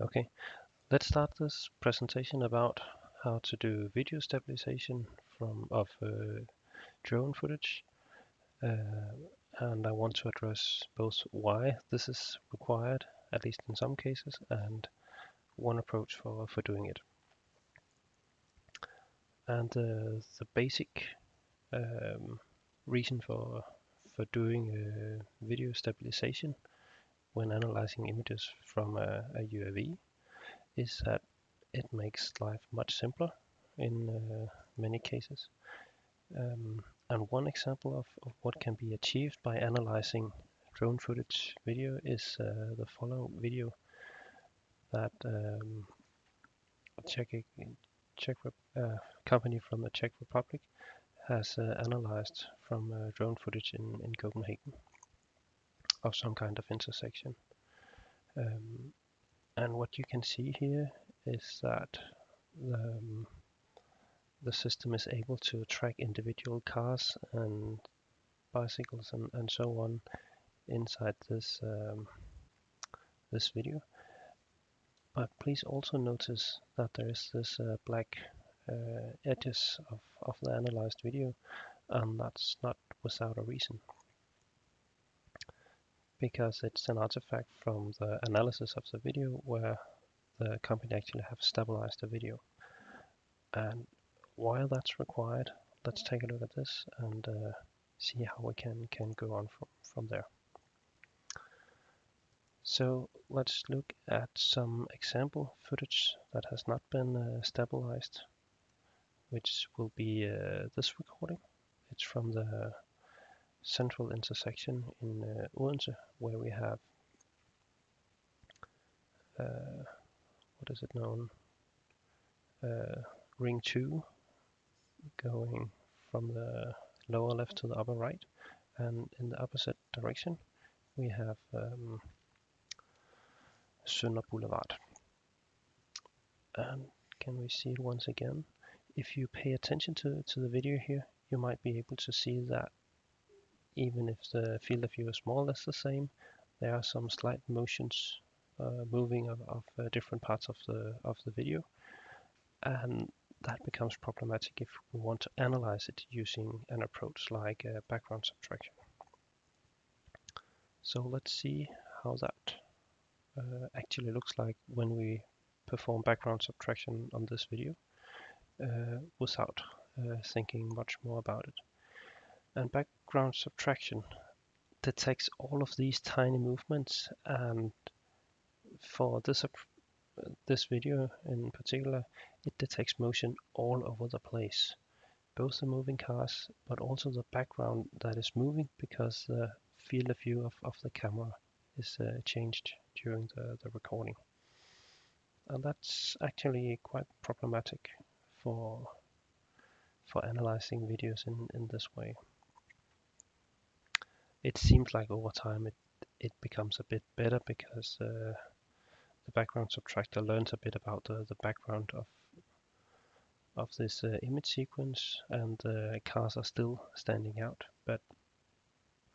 Okay, let's start this presentation about how to do video stabilization from of uh, drone footage. Uh, and I want to address both why this is required, at least in some cases, and one approach for, for doing it. And uh, the basic um, reason for for doing uh, video stabilization when analyzing images from a, a UAV is that it makes life much simpler in uh, many cases. Um, and one example of, of, what can be achieved by analyzing drone footage video is uh, the following video that um, Czech, Czech uh, company from the Czech Republic has uh, analyzed from uh, drone footage in, in Copenhagen of some kind of intersection. Um, and what you can see here is that the, um, the system is able to track individual cars and bicycles and, and so on inside this um, this video. But please also notice that there is this uh, black uh, edges of, of the analyzed video and that's not without a reason because it's an artifact from the analysis of the video where the company actually have stabilized the video. And while that's required, let's take a look at this and uh, see how we can, can go on from, from there. So let's look at some example footage that has not been uh, stabilized, which will be uh, this recording. It's from the central intersection in uh, Odense where we have uh, what is it known? Uh, ring 2 going from the lower left to the upper right. And in the opposite direction we have um, Sønder Boulevard. And can we see it once again? If you pay attention to, to the video here you might be able to see that even if the field of view is more or less the same, there are some slight motions uh, moving of, of uh, different parts of the of the video, and that becomes problematic if we want to analyze it using an approach like uh, background subtraction. So let's see how that uh, actually looks like when we perform background subtraction on this video uh, without uh, thinking much more about it. And background subtraction detects all of these tiny movements and for this this video in particular it detects motion all over the place. Both the moving cars but also the background that is moving because the field of view of, of the camera is uh, changed during the, the recording. And that's actually quite problematic for for analyzing videos in, in this way it seems like over time it it becomes a bit better because uh, the background subtractor learns a bit about the, the background of of this uh, image sequence and the cars are still standing out but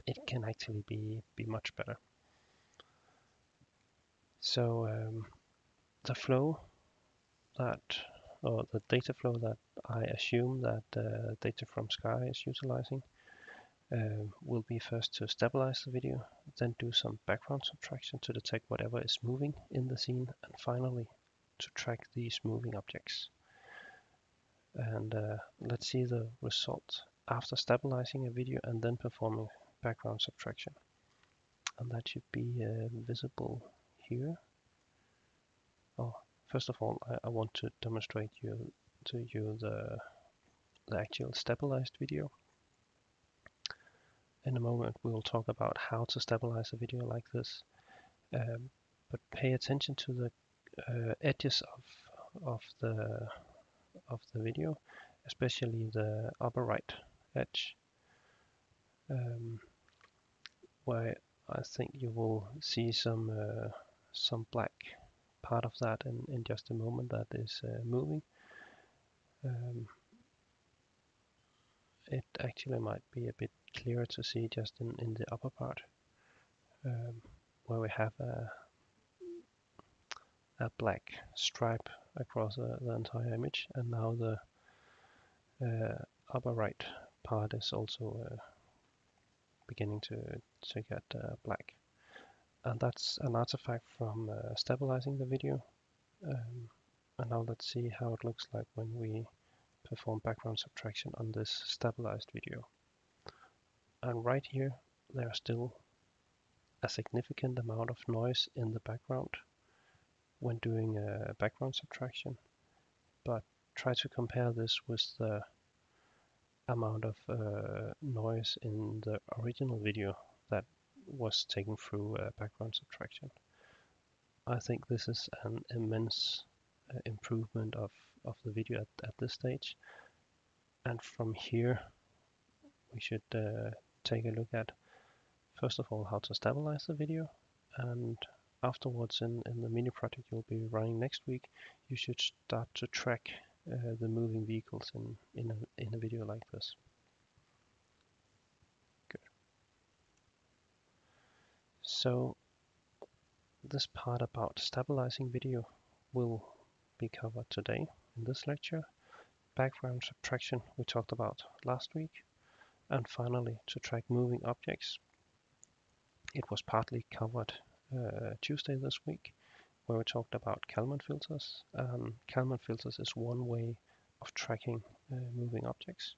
it can actually be be much better. So um, the flow that or the data flow that I assume that uh, DataFromSky is utilizing uh, will be first to stabilize the video, then do some background subtraction to detect whatever is moving in the scene, and finally to track these moving objects. And uh, let's see the result after stabilizing a video and then performing background subtraction. And that should be uh, visible here. Oh, first of all, I, I want to demonstrate you to you the the actual stabilized video in a moment we will talk about how to stabilize a video like this. Um, but pay attention to the uh, edges of of the of the video, especially the upper right edge, um, where I think you will see some uh, some black part of that in, in just a moment that is uh, moving. Um, it actually might be a bit clearer to see just in, in the upper part um, where we have a, a black stripe across uh, the entire image and now the uh, upper right part is also uh, beginning to, to get uh, black. And that's an artifact from uh, stabilizing the video. Um, and now let's see how it looks like when we perform background subtraction on this stabilized video. And right here, there's still a significant amount of noise in the background when doing a background subtraction. But try to compare this with the amount of uh, noise in the original video that was taken through background subtraction. I think this is an immense uh, improvement of, of the video at, at this stage. And from here, we should uh, take a look at, first of all, how to stabilize the video. And afterwards, in, in the mini project you'll be running next week, you should start to track uh, the moving vehicles in, in, a, in a video like this. Good. So this part about stabilizing video will be covered today in this lecture. Background subtraction we talked about last week. And finally, to track moving objects. It was partly covered uh, Tuesday this week where we talked about Kalman filters. Um, Kalman filters is one way of tracking uh, moving objects.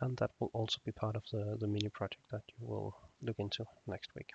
And that will also be part of the, the mini project that you will look into next week.